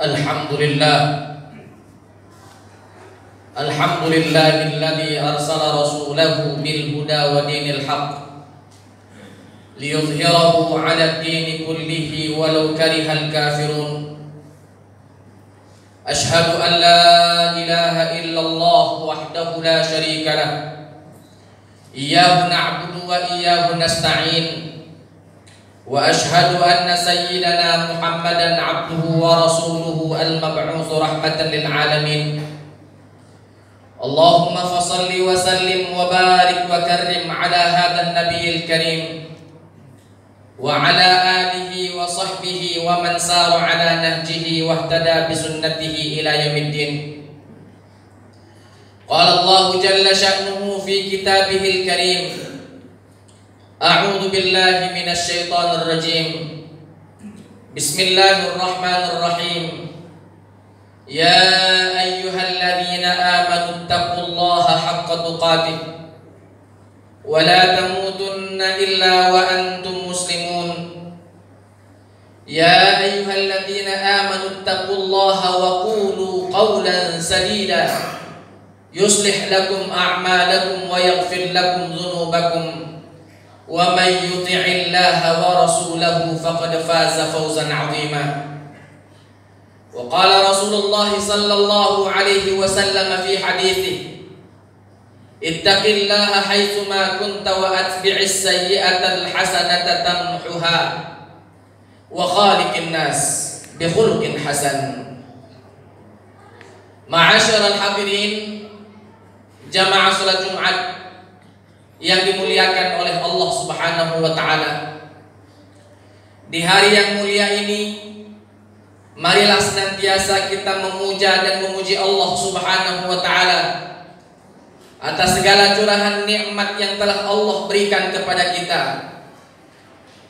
الحمد لله الحمد لله الذي أرسل رسوله بالهدى ودين الحق ليظهره على الدين كله ولو كره الكافرون. أشهد أن لا إله إلا الله وحده لا شريك له. إياه نعبد وإياه نستعين. وأشهد أن سيدنا محمدا عبده ورسوله المبعوث رحمة للعالمين. اللهم فصل وسلم وبارك وكرم على هذا النبي الكريم وعلى آله وصحبه ومن سار على نهجه واهتدى بسنته إلى يوم الدين. قال الله جل شأنه في كتابه الكريم أعوذ بالله من الشيطان الرجيم. بسم الله الرحمن الرحيم. يا أيها الذين آمنوا اتقوا الله حق تقاته. ولا تموتن إلا وأنتم مسلمون. يا أيها الذين آمنوا اتقوا الله وقولوا قولا سديدا. يصلح لكم أعمالكم ويغفر لكم ذنوبكم. ومن يطع الله ورسوله فقد فاز فوزا عظيما. وقال رسول الله صلى الله عليه وسلم في حديثه اتق الله حيثما كنت وأتبع السيئة الحسنة تمحها وخالق الناس بخلق حسن. معاشر الحاضرين jamaah salat Jumat yang dimuliakan oleh Allah Subhanahu wa taala. Di hari yang mulia ini marilah senantiasa kita memuja dan memuji Allah Subhanahu wa taala atas segala curahan nikmat yang telah Allah berikan kepada kita.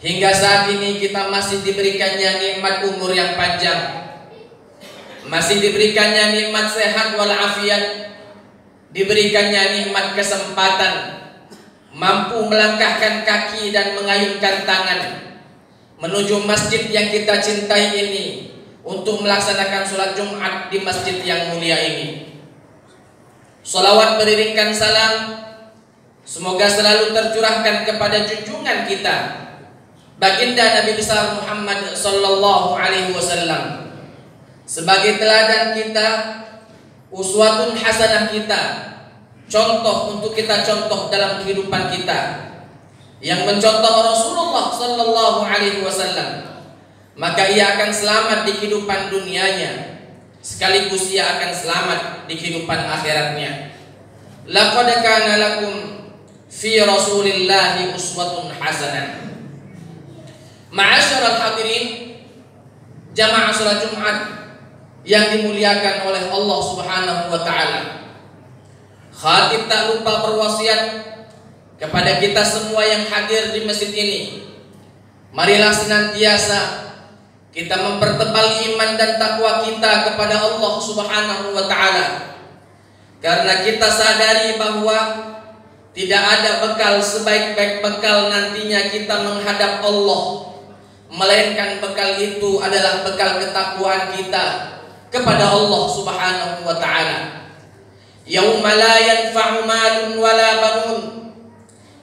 Hingga saat ini kita masih diberikannya nikmat umur yang panjang. Masih diberikannya nikmat sehat walafiat diberikannya nikmat kesempatan mampu melangkahkan kaki dan mengayunkan tangan menuju masjid yang kita cintai ini untuk melaksanakan sholat Jumat di masjid yang mulia ini. Salawat beriringkan salam semoga selalu tercurahkan kepada junjungan kita baginda Nabi besar Muhammad sallallahu alaihi wasallam sebagai teladan kita uswatun hasanah kita contoh untuk kita contoh dalam kehidupan kita. Yang mencontoh Rasulullah sallallahu alaihi wasallam maka ia akan selamat di kehidupan dunianya. Sekaligus ia akan selamat di kehidupan akhiratnya. Laqad kana lakum fi rasulillahi uswatun hasanah. Ma'asyiral hadirin jamaah salat Jumat yang dimuliakan oleh Allah Subhanahu wa taala. Khatib tak lupa berwasiat kepada kita semua yang hadir di masjid ini. Marilah senantiasa kita mempertebal iman dan takwa kita kepada Allah Subhanahu wa taala. Karena kita sadari bahwa tidak ada bekal sebaik-baik bekal nantinya kita menghadap Allah melainkan bekal itu adalah bekal ketakwaan kita kepada Allah Subhanahu wa taala. Yauma la yanfa'u malun wala banun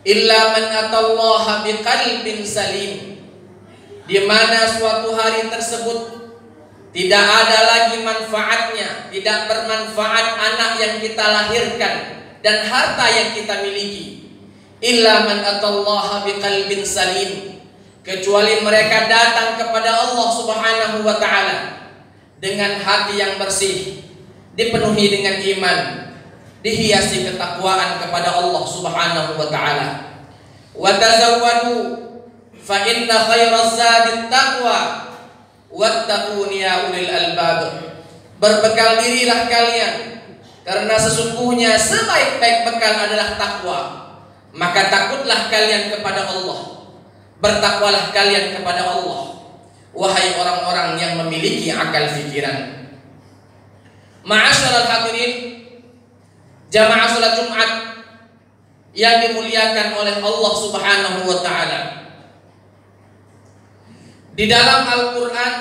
illa man atallaha biqalbin salim. Di mana suatu hari tersebut tidak ada lagi manfaatnya, tidak bermanfaat anak yang kita lahirkan dan harta yang kita miliki. Illa man atallaha biqalbin salim. Kecuali mereka datang kepada Allah Subhanahu wa taala dengan hati yang bersih, dipenuhi dengan iman, dihiasi ketakwaan kepada Allah Subhanahu wa taala. Wa tazawwadu fa inna khairaz zadi taqwa wattaquni ya ulil albab. Berbekal dirilah kalian karena sesungguhnya sebaik-baik bekal adalah takwa. Maka takutlah kalian kepada Allah. Bertakwalah kalian kepada Allah wahai orang-orang yang memiliki akal fikiran. Ma'asyiral hadirin, jamaah salat Jumat yang dimuliakan oleh Allah Subhanahu wa taala. Di dalam Al-Qur'an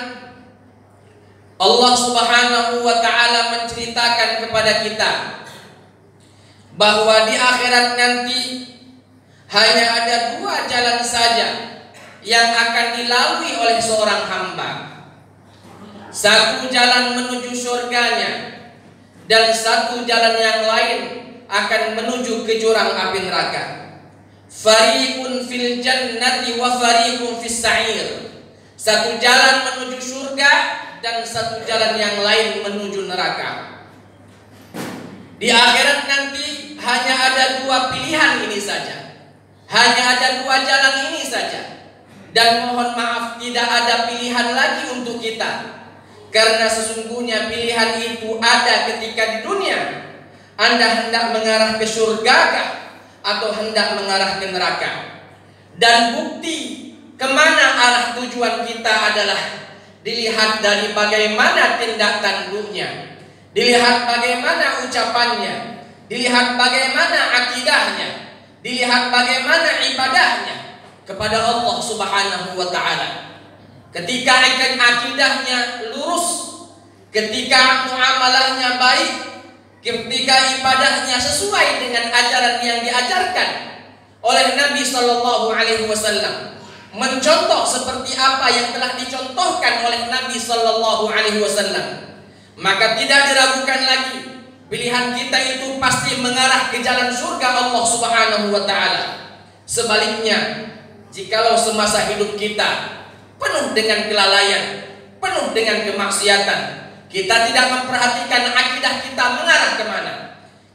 Allah Subhanahu wa taala menceritakan kepada kita bahwa di akhirat nanti hanya ada dua jalan saja yang akan dilalui oleh seorang hamba. Satu jalan menuju surganya dan satu jalan yang lain akan menuju ke jurang api neraka. Fariqun fil jannati wa fariqun fis sa'ir. Satu jalan menuju surga dan satu jalan yang lain menuju neraka. Di akhirat nanti hanya ada dua pilihan ini saja. Hanya ada dua jalan ini saja. Dan mohon maaf tidak ada pilihan lagi untuk kita. Karena sesungguhnya pilihan itu ada ketika di dunia. Anda hendak mengarah ke surga atau hendak mengarah ke neraka. Dan bukti Ke mana arah tujuan kita adalah dilihat dari bagaimana tindak tanduknya, dilihat bagaimana ucapannya, dilihat bagaimana akidahnya, dilihat bagaimana ibadahnya kepada Allah Subhanahu wa taala. Ketika akidahnya lurus, ketika muamalahnya baik, ketika ibadahnya sesuai dengan ajaran yang diajarkan oleh Nabi Shallallahu alaihi wasallam mencontoh seperti apa yang telah dicontohkan oleh Nabi Sallallahu Alaihi Wasallam, maka tidak diragukan lagi pilihan kita itu pasti mengarah ke jalan surga Allah Subhanahu Wa Taala. Sebaliknya, jikalau semasa hidup kita penuh dengan kelalaian, penuh dengan kemaksiatan, kita tidak memperhatikan akidah kita mengarah ke mana.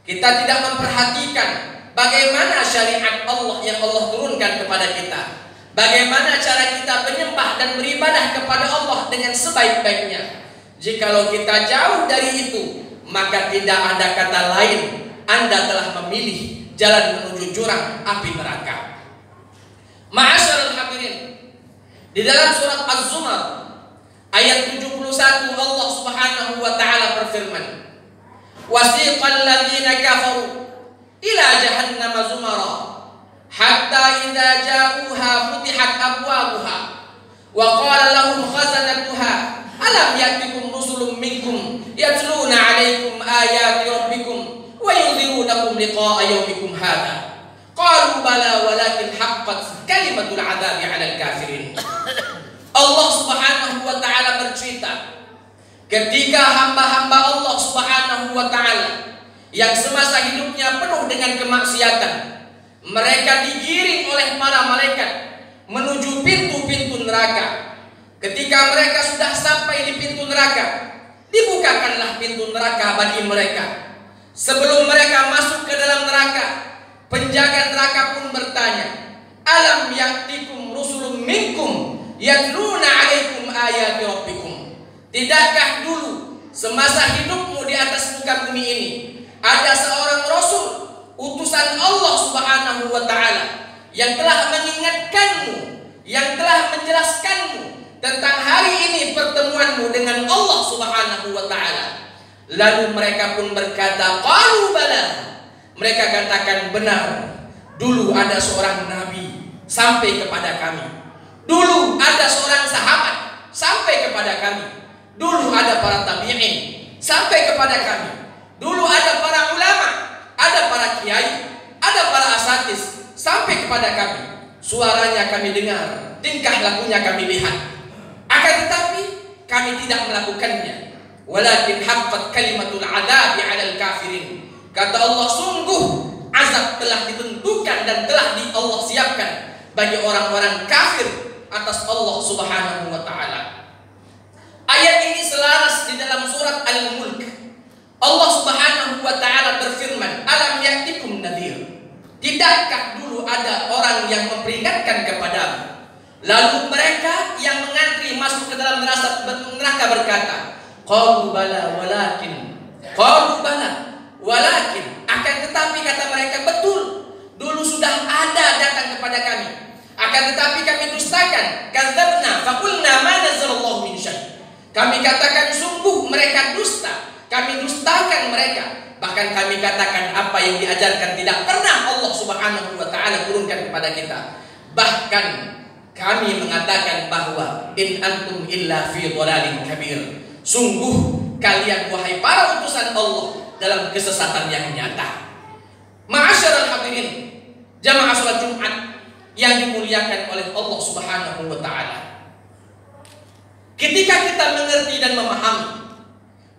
Kita tidak memperhatikan bagaimana syariat Allah yang Allah turunkan kepada kita Bagaimana cara kita menyembah dan beribadah kepada Allah dengan sebaik-baiknya? Jikalau kita jauh dari itu, maka tidak ada kata lain Anda telah memilih jalan menuju jurang api neraka. Ma'asyarul hadirin, di dalam surat Az-Zumar ayat 71 Allah Subhanahu wa taala berfirman, "Wasiqal ladzina kafaru ila jahannam zumara" hatta idza ja'uha futihat abwabuha wa qala lahum khazanatuha alam ya'tikum rusulun minkum yatluna 'alaykum ayati rabbikum wa yunzirunakum liqa'a yawmikum hadha qalu bala walakin haqqat kalimatul 'adzabi 'alal kafirin Allah Subhanahu wa taala bercerita ketika hamba-hamba Allah Subhanahu wa taala yang semasa hidupnya penuh dengan kemaksiatan mereka digiring oleh para malaikat menuju pintu-pintu neraka. Ketika mereka sudah sampai di pintu neraka, dibukakanlah pintu neraka bagi mereka. Sebelum mereka masuk ke dalam neraka, penjaga neraka pun bertanya, "Alam yaktikum rusulun minkum yatluna 'alaikum ayati rabbikum?" Tidakkah dulu semasa hidupmu di atas muka bumi ini ada seorang rasul utusan Allah Subhanahu wa taala yang telah mengingatkanmu, yang telah menjelaskanmu tentang hari ini pertemuanmu dengan Allah Subhanahu wa taala. Lalu mereka pun berkata, "Qalu bala." Mereka katakan benar. Dulu ada seorang nabi sampai kepada kami. Dulu ada seorang sahabat sampai kepada kami. Dulu ada para tabi'in sampai kepada kami. Dulu ada para ulama ada para kiai, ada para asatis sampai kepada kami. Suaranya kami dengar, tingkah lakunya kami lihat. Akan tetapi kami tidak melakukannya. Walakin haqqat kalimatul adabi 'alal kafirin. Kata Allah sungguh azab telah ditentukan dan telah di Allah siapkan bagi orang-orang kafir atas Allah Subhanahu wa taala. Ayat ini selaras di dalam surat Al-Mulk Allah Subhanahu wa taala berfirman, "Alam ya'tikum nadhir?" Tidakkah dulu ada orang yang memperingatkan kepadamu? Lalu mereka yang mengantri masuk ke dalam neraka, berkata, "Qalu bala walakin." Qalu bala walakin. Akan tetapi kata mereka, "Betul. Dulu sudah ada datang kepada kami. Akan tetapi kami dustakan. Kadzabna faqulna ma nazzalallahu min syai'." Kami katakan sungguh mereka dusta kami dustakan mereka. Bahkan kami katakan apa yang diajarkan tidak pernah Allah Subhanahu wa taala turunkan kepada kita. Bahkan kami mengatakan bahwa in antum illa fi dhalalin kabir. Sungguh kalian wahai para utusan Allah dalam kesesatan yang nyata. Ma'asyiral hadirin, jamaah salat Jumat yang dimuliakan oleh Allah Subhanahu wa taala. Ketika kita mengerti dan memahami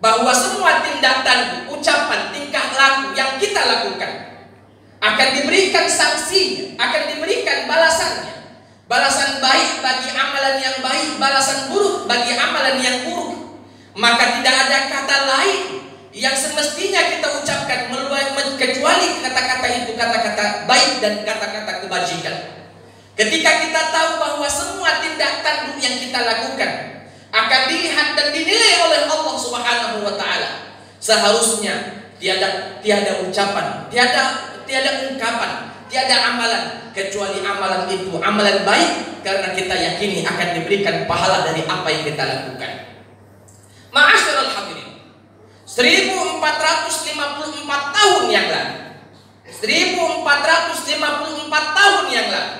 bahwa semua tindakan, ucapan, tingkah laku yang kita lakukan akan diberikan sanksi, akan diberikan balasannya. Balasan baik bagi amalan yang baik, balasan buruk bagi amalan yang buruk. Maka tidak ada kata lain yang semestinya kita ucapkan kecuali kata-kata itu kata-kata baik dan kata-kata kebajikan. Ketika kita tahu bahwa semua tindak tanduk yang kita lakukan akan dilihat dan dinilai oleh Allah Subhanahu wa. Seharusnya tiada tiada ucapan, tiada tiada ungkapan, tiada amalan kecuali amalan itu amalan baik karena kita yakini akan diberikan pahala dari apa yang kita lakukan. Ma'asyiral hadirin. 1454 tahun yang lalu 1454 tahun yang lalu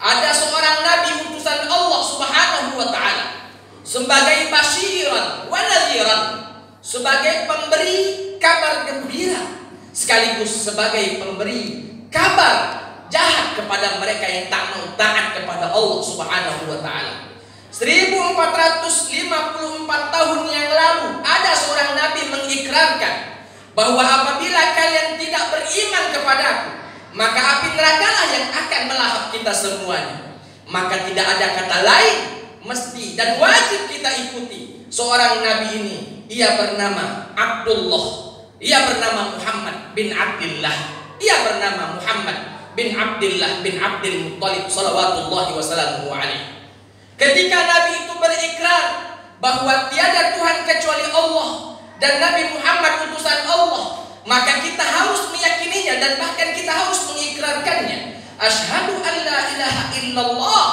ada seorang nabi utusan Allah Subhanahu wa taala sebagai basyiran wa nadhiran sebagai pemberi kabar gembira sekaligus sebagai pemberi kabar jahat kepada mereka yang tak mau taat kepada Allah Subhanahu wa taala. 1454 tahun yang lalu ada seorang nabi mengikrarkan bahwa apabila kalian tidak beriman kepadaku maka api neraka lah yang akan melahap kita semuanya. Maka tidak ada kata lain mesti dan wajib kita ikuti seorang nabi ini. Ia bernama Abdullah. Ia bernama Muhammad bin Abdullah. Ia bernama Muhammad bin Abdullah bin Abdul Muttalib wasallamu alaihi. Ketika Nabi itu berikrar bahwa tiada Tuhan kecuali Allah dan Nabi Muhammad utusan Allah, maka kita harus meyakininya dan bahkan kita harus mengikrarkannya. Asyhadu an la ilaha illallah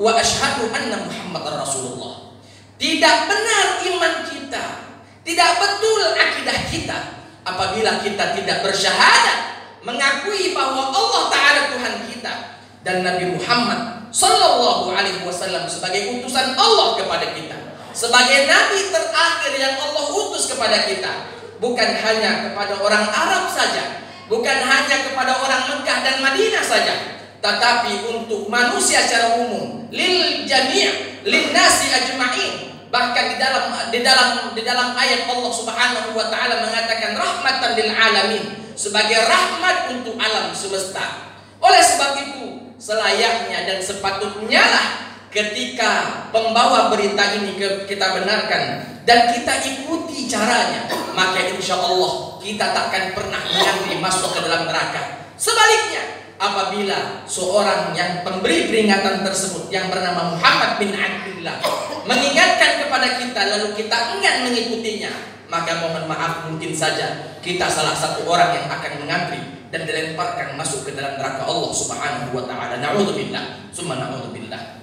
wa ashadu anna Muhammad Rasulullah. Tidak benar iman kita, tidak betul akidah kita apabila kita tidak bersyahadat mengakui bahwa Allah taala Tuhan kita dan Nabi Muhammad sallallahu alaihi wasallam sebagai utusan Allah kepada kita, sebagai nabi terakhir yang Allah utus kepada kita, bukan hanya kepada orang Arab saja, bukan hanya kepada orang Mekah dan Madinah saja, tetapi untuk manusia secara umum lil jami' lin nasi ajma'in. Bahkan di dalam di dalam di dalam ayat Allah Subhanahu wa taala mengatakan rahmatan lil alamin. Sebagai rahmat untuk alam semesta. Oleh sebab itu selayaknya dan sepatutnya lah ketika pembawa berita ini kita benarkan dan kita ikuti caranya maka insya Allah kita takkan pernah mengantri masuk ke dalam neraka. Sebaliknya apabila seorang yang pemberi peringatan tersebut yang bernama Muhammad bin Abdullah mengingatkan kepada kita lalu kita enggan mengikutinya maka mohon maaf mungkin saja kita salah satu orang yang akan mengantri dan dilemparkan masuk ke dalam neraka Allah Subhanahu wa taala. Nauzubillah, summa nauzubillah.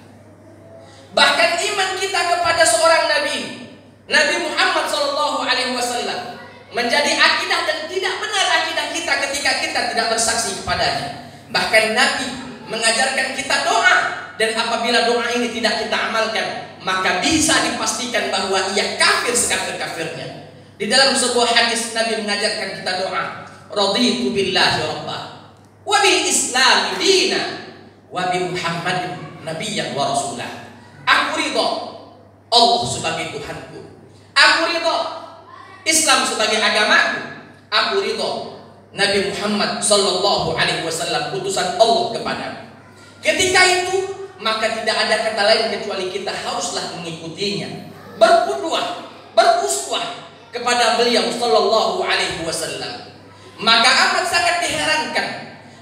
Bahkan iman kita kepada seorang nabi, Nabi Muhammad sallallahu alaihi wasallam menjadi akidah dan tidak benar akidah kita ketika kita tidak bersaksi kepadanya. Bahkan Nabi mengajarkan kita doa dan apabila doa ini tidak kita amalkan, maka bisa dipastikan bahwa ia kafir sekafir-kafirnya. Di dalam sebuah hadis Nabi mengajarkan kita doa, raditu billahi rabbah wa bil islam dina wa bi muhammadin nabiyyan wa rasulah. Aku ridho Allah sebagai Tuhanku. Aku ridho Islam sebagai agamaku. Aku ridho Nabi Muhammad Sallallahu Alaihi Wasallam utusan Allah kepada. Ketika itu maka tidak ada kata lain kecuali kita haruslah mengikutinya, berkudua, beruswah kepada beliau Sallallahu Alaihi Wasallam. Maka amat sangat diherankan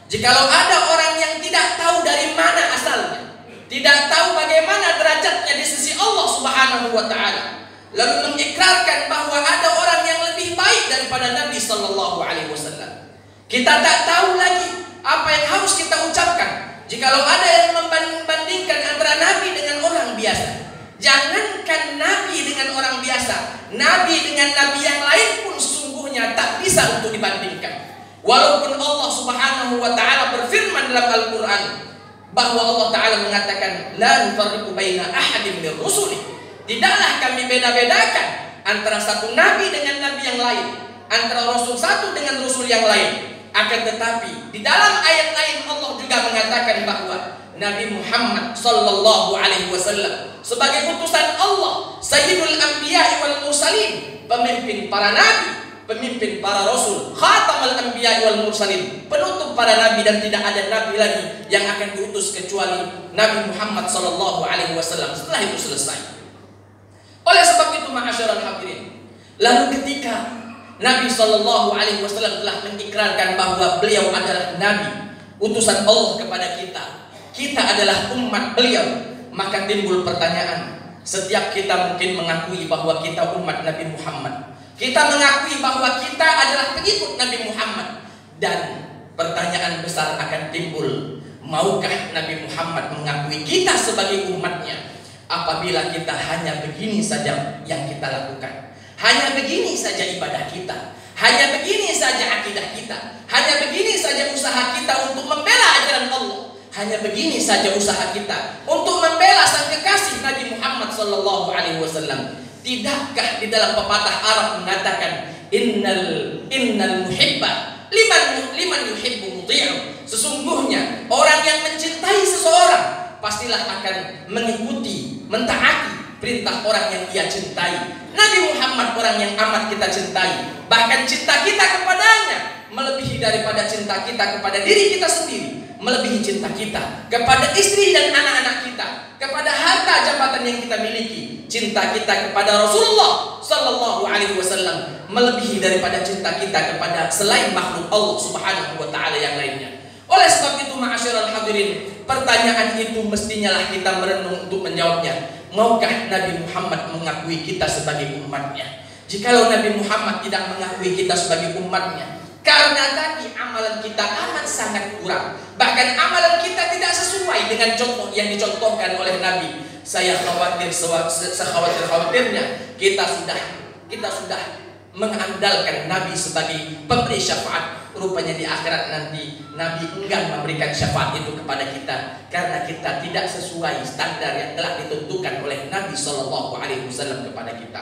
jikalau ada orang yang tidak tahu dari mana asalnya, tidak tahu bagaimana derajatnya di sisi Allah Subhanahu Wa Taala, lalu mengikrarkan bahwa ada orang yang lebih baik daripada Nabi Sallallahu Alaihi Wasallam. Kita tak tahu lagi apa yang harus kita ucapkan. Jikalau ada yang membandingkan antara Nabi dengan orang biasa. Jangankan Nabi dengan orang biasa. Nabi dengan Nabi yang lain pun sesungguhnya tak bisa untuk dibandingkan. Walaupun Allah subhanahu wa ta'ala berfirman dalam Al-Quran. Bahwa Allah ta'ala mengatakan. La nufarriku baina ahadin min rusuli. Tidaklah kami beda-bedakan antara satu nabi dengan nabi yang lain, antara rasul satu dengan rasul yang lain. Akan tetapi di dalam ayat lain Allah juga mengatakan bahwa Nabi Muhammad sallallahu alaihi wasallam sebagai utusan Allah, Sayyidul Anbiya wal Mursalin, pemimpin para nabi, pemimpin para rasul, khatamul anbiya wal mursalin, penutup para nabi dan tidak ada nabi lagi yang akan diutus kecuali Nabi Muhammad sallallahu alaihi wasallam. Setelah itu selesai. Oleh sebab itu ma'asyiral hadirin, lalu ketika Nabi Shallallahu Alaihi Wasallam telah mengikrarkan bahwa beliau adalah Nabi, utusan Allah kepada kita. Kita adalah umat beliau. Maka timbul pertanyaan, setiap kita mungkin mengakui bahwa kita umat Nabi Muhammad. Kita mengakui bahwa kita adalah pengikut Nabi Muhammad. Dan pertanyaan besar akan timbul, maukah Nabi Muhammad mengakui kita sebagai umatnya? Apabila kita hanya begini saja yang kita lakukan. Hanya begini saja ibadah kita. Hanya begini saja akidah kita. Hanya begini saja usaha kita untuk membela ajaran Allah. Hanya begini saja usaha kita untuk membela sang kekasih Nabi Muhammad sallallahu alaihi wasallam. Tidakkah di dalam pepatah Arab mengatakan innal innal muhibba liman liman yuhibbu muti'u. Sesungguhnya orang yang mencintai seseorang pastilah akan mengikuti, mentaati perintah orang yang ia cintai. Nabi Muhammad orang yang amat kita cintai. Bahkan cinta kita kepadanya melebihi daripada cinta kita kepada diri kita sendiri. Melebihi cinta kita kepada istri dan anak-anak kita, kepada harta jabatan yang kita miliki. Cinta kita kepada Rasulullah Sallallahu Alaihi Wasallam melebihi daripada cinta kita kepada selain makhluk Allah Subhanahu Wa Taala yang lainnya. Oleh sebab itu, ma'asyiral hadirin, pertanyaan itu mestinya lah kita merenung untuk menjawabnya. Maukah Nabi Muhammad mengakui kita sebagai umatnya? Jikalau Nabi Muhammad tidak mengakui kita sebagai umatnya, karena tadi amalan kita amat sangat kurang. Bahkan amalan kita tidak sesuai dengan contoh yang dicontohkan oleh Nabi. Saya khawatir sekhawatir-khawatirnya kita sudah kita sudah mengandalkan Nabi sebagai pemberi syafaat rupanya di akhirat nanti Nabi enggan memberikan syafaat itu kepada kita karena kita tidak sesuai standar yang telah ditentukan oleh Nabi Wasallam kepada kita.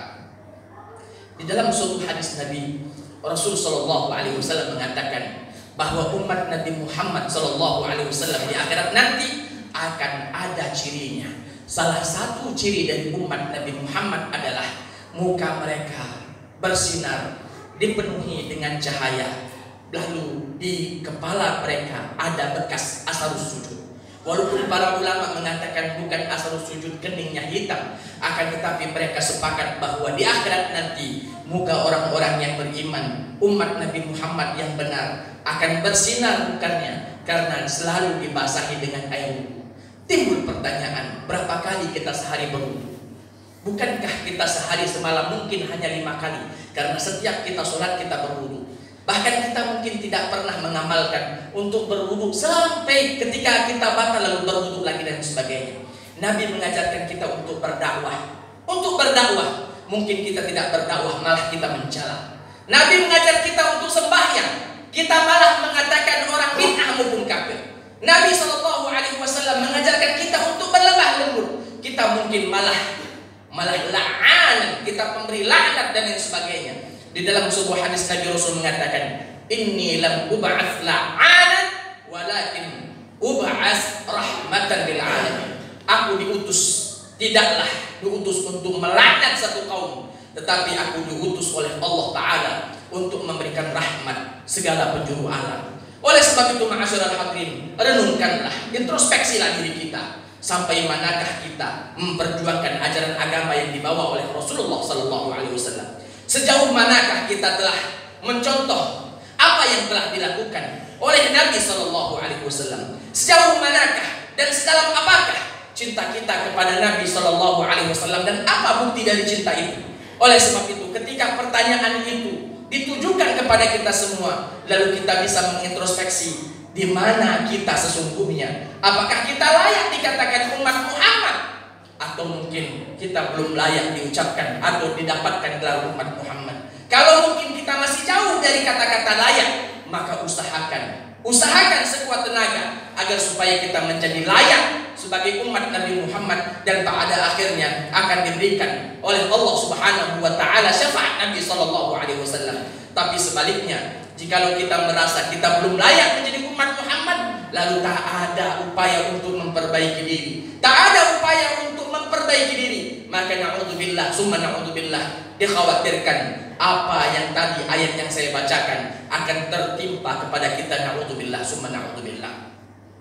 Di dalam suatu hadis Nabi Rasul Wasallam mengatakan bahwa umat Nabi Muhammad Wasallam di akhirat nanti akan ada cirinya. Salah satu ciri dari umat Nabi Muhammad adalah muka mereka bersinar dipenuhi dengan cahaya lalu di kepala mereka ada bekas asal sujud. Walaupun para ulama mengatakan bukan asal sujud keningnya hitam, akan tetapi mereka sepakat bahwa di akhirat nanti muka orang-orang yang beriman, umat Nabi Muhammad yang benar akan bersinar mukanya karena selalu dibasahi dengan air. Timbul pertanyaan, berapa kali kita sehari berwudhu? Bukankah kita sehari semalam mungkin hanya lima kali? Karena setiap kita sholat kita berwudhu. Bahkan kita mungkin tidak pernah mengamalkan untuk berwudhu sampai ketika kita batal lalu berwudhu lagi dan sebagainya. Nabi mengajarkan kita untuk berdakwah. Untuk berdakwah, mungkin kita tidak berdakwah malah kita mencela. Nabi mengajar kita untuk sembahyang. Kita malah mengatakan orang bid'ah maupun kafir. Nabi Shallallahu Alaihi Wasallam mengajarkan kita untuk berlemah lembut. Kita mungkin malah malah la'an, kita pemberi laknat dan lain sebagainya. Di dalam sebuah hadis Nabi Rasul mengatakan, "Inni lam ub'ats la'anan walakin ub'ats rahmatan lil alamin." Aku diutus tidaklah diutus untuk melaknat satu kaum, tetapi aku diutus oleh Allah taala untuk memberikan rahmat segala penjuru alam. Oleh sebab itu ma'asyiral hadirin, renungkanlah, introspeksilah diri kita sampai manakah kita memperjuangkan ajaran agama yang dibawa oleh Rasulullah sallallahu alaihi wasallam. Sejauh manakah kita telah mencontoh apa yang telah dilakukan oleh Nabi Shallallahu Alaihi Wasallam? Sejauh manakah dan sedalam apakah cinta kita kepada Nabi Shallallahu Alaihi Wasallam dan apa bukti dari cinta itu? Oleh sebab itu, ketika pertanyaan itu ditujukan kepada kita semua, lalu kita bisa mengintrospeksi di mana kita sesungguhnya. Apakah kita layak dikatakan umat Muhammad atau mungkin kita belum layak diucapkan atau didapatkan gelar umat Muhammad. Kalau mungkin kita masih jauh dari kata-kata layak, maka usahakan Usahakan sekuat tenaga agar supaya kita menjadi layak sebagai umat Nabi Muhammad dan pada akhirnya akan diberikan oleh Allah Subhanahu wa taala syafaat Nabi sallallahu alaihi wasallam. Tapi sebaliknya, jikalau kita merasa kita belum layak menjadi umat Muhammad, lalu tak ada upaya untuk memperbaiki diri. Tak ada upaya untuk memperbaiki diri, maka naudzubillah, summa naudzubillah dikhawatirkan apa yang tadi ayat yang saya bacakan akan tertimpa kepada kita naudzubillah summa naudzubillah.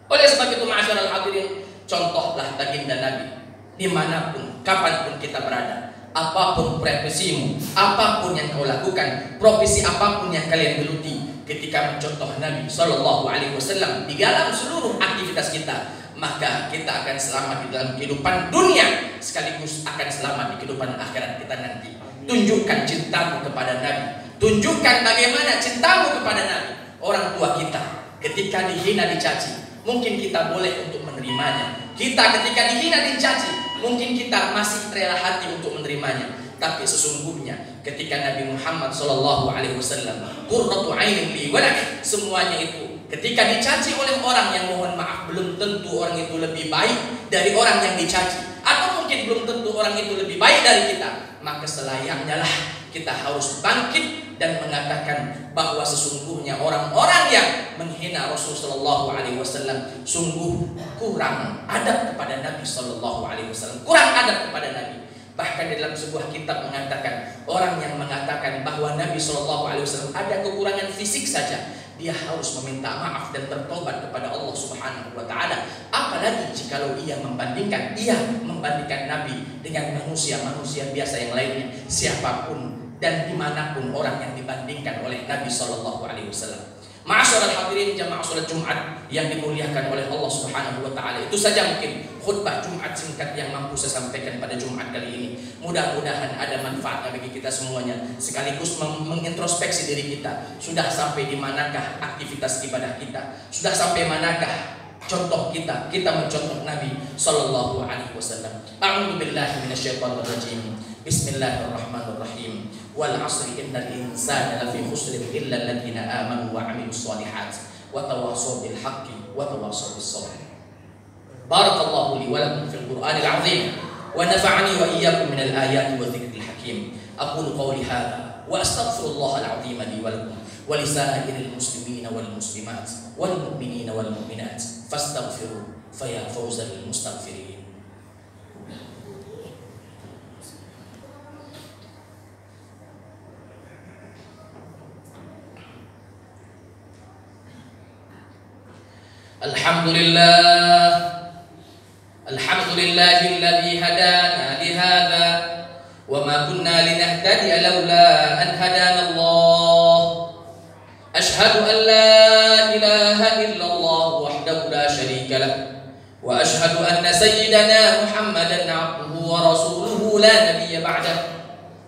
Oleh sebab itu al hadirin contohlah baginda Nabi di mana pun kapan pun kita berada apa pun profesimu apa pun yang kau lakukan profesi apa pun yang kalian geluti ketika mencontoh Nabi Shallallahu Alaihi Wasallam di dalam seluruh aktivitas kita maka kita akan selamat di dalam kehidupan dunia sekaligus akan selamat di kehidupan akhirat kita nanti Tunjukkan cintamu kepada Nabi. Tunjukkan bagaimana cintamu kepada Nabi. Orang tua kita ketika dihina dicaci, mungkin kita boleh untuk menerimanya. Kita ketika dihina dicaci, mungkin kita masih rela hati untuk menerimanya. Tapi sesungguhnya ketika Nabi Muhammad Shallallahu Alaihi Wasallam walak semuanya itu ketika dicaci oleh orang yang mohon maaf belum tentu orang itu lebih baik dari orang yang dicaci. Atau mungkin belum tentu orang itu lebih baik dari kita. Maka selayaknya lah kita harus bangkit dan mengatakan bahwa sesungguhnya orang-orang yang menghina Rasulullah Shallallahu Alaihi Wasallam sungguh kurang adab kepada Nabi Wasallam, kurang adab kepada Nabi. Bahkan di dalam sebuah kitab mengatakan orang yang mengatakan bahwa Nabi Wasallam ada kekurangan fisik saja, dia harus meminta maaf dan bertobat kepada Allah Subhanahu wa taala. Apalagi jikalau ia membandingkan ia membandingkan Nabi dengan manusia-manusia biasa yang lainnya, siapa pun dan di mana pun orang yang dibandingkan oleh Nabi Shallallahu alaihi wasallam. Ma'asyiral hadirin jamaah salat Jumat yang dimuliakan oleh Allah Subhanahu wa taala. Itu saja mungkin khutbah Jumat singkat yang mampu saya sampaikan pada Jumat kali ini. Mudah-mudahan ada manfaatnya bagi kita semuanya sekaligus mengintrospeksi diri kita. Sudah sampai di manakah aktivitas ibadah kita? Sudah sampai manakah contoh kita? Kita mencontoh Nabi sallallahu alaihi wasallam. A'udzu billahi minasyaitonir rajim. Bismillahirrahmanirrahim. Wal 'asri innal insana lafi khusr illa alladziina aamanu wa 'amilus shalihat wa tawassaw bil haqqi wa tawassaw bis sabr. Barakallahu li wa lakum fil Qur'anil 'azim wa nafa'ani wa iyyakum minal ayati wa dzikril hakim. Aqulu qawli hadha wa astaghfirullahal 'azim li wa lakum wa li sa'iril muslimina wal fa ya fawzal mustaghfirin. الحمد لله الحمد لله الذي هدانا لهذا وما كنا لنهتدي لولا أن هدانا الله أشهد أن لا إله إلا الله وحده لا شريك له. وأشهد أن سيدنا محمدا عبده ورسوله لا نبي بعده.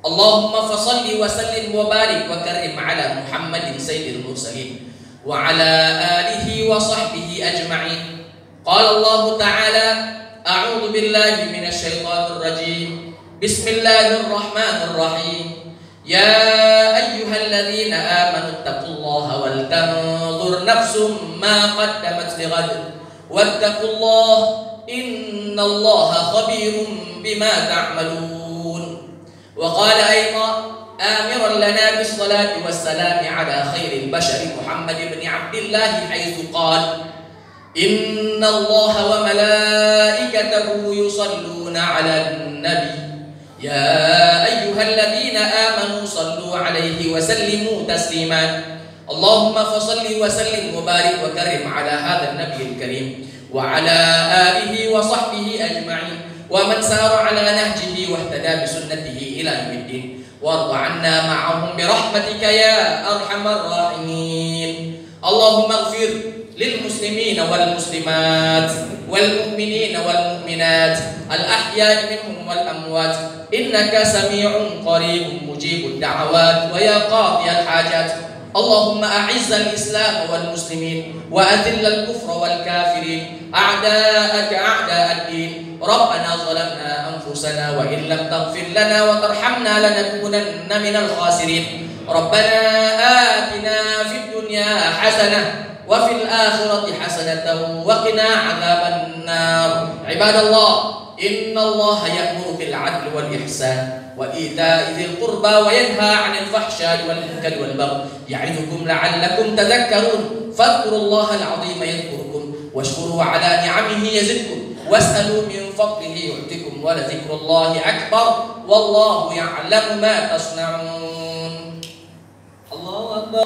اللهم فصل وسلم وبارك وكرم على محمد سيد المرسلين وعلى آله وصحبه أجمعين. قال الله تعالى أعوذ بالله من الشيطان الرجيم. بسم الله الرحمن الرحيم. يا أيها الذين آمنوا اتقوا الله ولتنظر نفس ما قدمت لغد. واتقوا الله إن الله خبير بما تعملون. وقال أيضا آمرا لنا بالصلاة والسلام على خير البشر محمد بن عبد الله حيث قال إن الله وملائكته يصلون على النبي يا أيها الذين آمنوا صلوا عليه وسلموا تسليما. اللهم فصل وسلم وبارك وكرم على هذا النبي الكريم وعلى آله وصحبه أجمعين. ومن سار على نهجه واهتدى بسنته إلى يوم الدين. وارض عنا معهم برحمتك يا أرحم الراحمين. اللهم اغفر للمسلمين والمسلمات والمؤمنين والمؤمنات الأحياء منهم والأموات. إنك سميع قريب مجيب الدعوات ويا قاضي الحاجات. اللهم أعز الإسلام والمسلمين وأذل الكفر والكافرين. أعداءك أعداء الدين. ربنا ظلمنا أنفسنا وإن لم تغفر لنا وترحمنا لنكونن من الخاسرين. ربنا آتنا في الدنيا حسنة وفي الآخرة حسنة وقنا عذاب النار. عباد الله إن الله يأمر بالعدل والإحسان وإيتاء ذي القربى وينهى عن الفحشاء والمنكر والبغي يعظكم لعلكم تذكرون. فاذكروا الله العظيم يذكركم واشكروا على نعمه يزدكم واسألوا من فضله يؤتكم ولذكر الله أكبر والله يعلم ما تصنعون. الله أكبر.